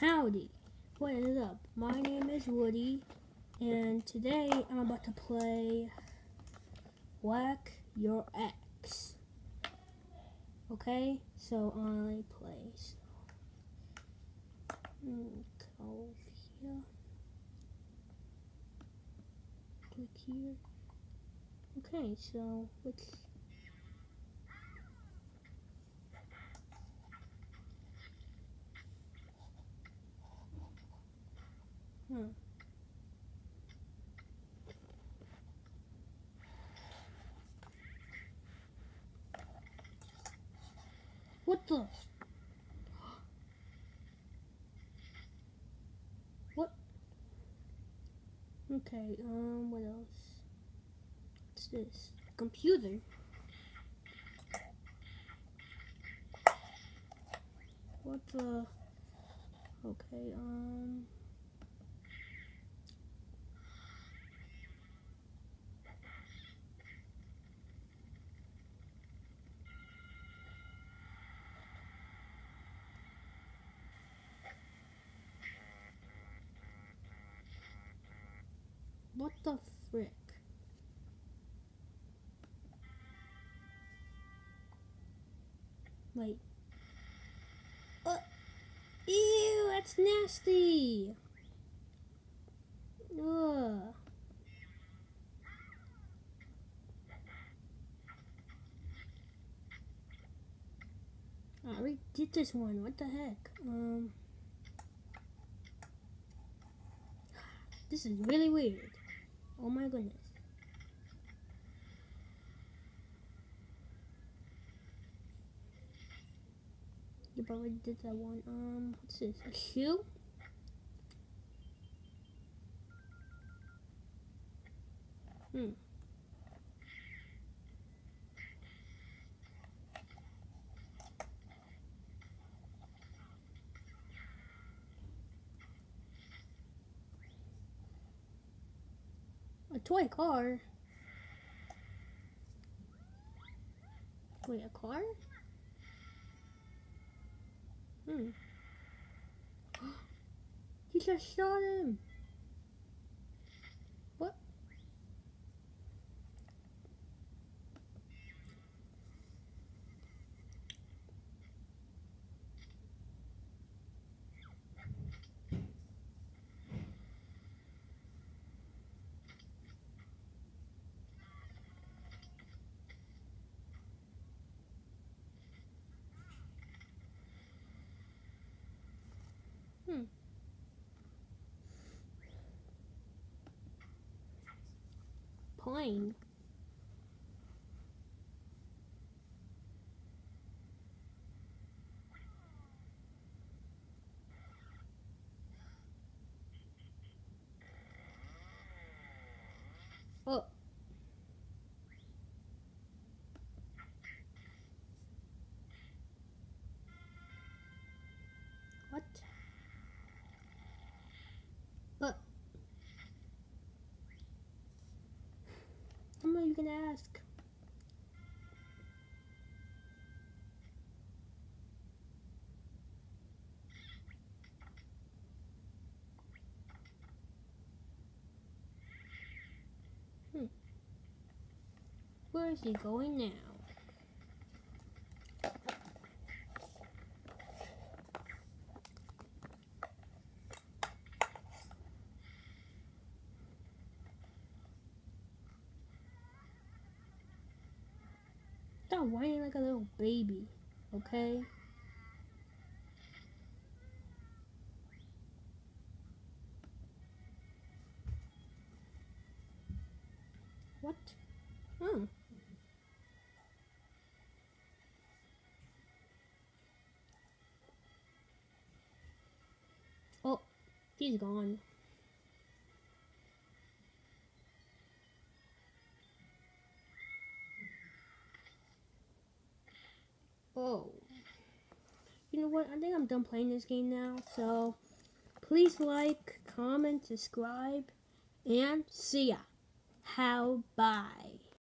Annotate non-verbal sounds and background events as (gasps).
Howdy, what is up? My name is Woody, and today I'm about to play Whack Your Ex. Okay, so I play. So, here. Click here. Okay, so let's What the? What? Okay, um, what else? What's this? Computer? What the? Okay, um... What the frick? Wait. Uh, ew, that's nasty. Ugh. I already did this one. What the heck? Um. This is really weird. Oh my goodness. You probably did that one. Um, what's this? A shoe? Hmm. A toy car? Wait, a car? Hmm. (gasps) he just shot him. Plane. Oh. Gonna ask. Hmm. Where is he going now? Stop whining like a little baby, okay? What? Oh. Oh, he's gone. Oh. You know what? I think I'm done playing this game now. So, please like, comment, subscribe, and see ya. How bye.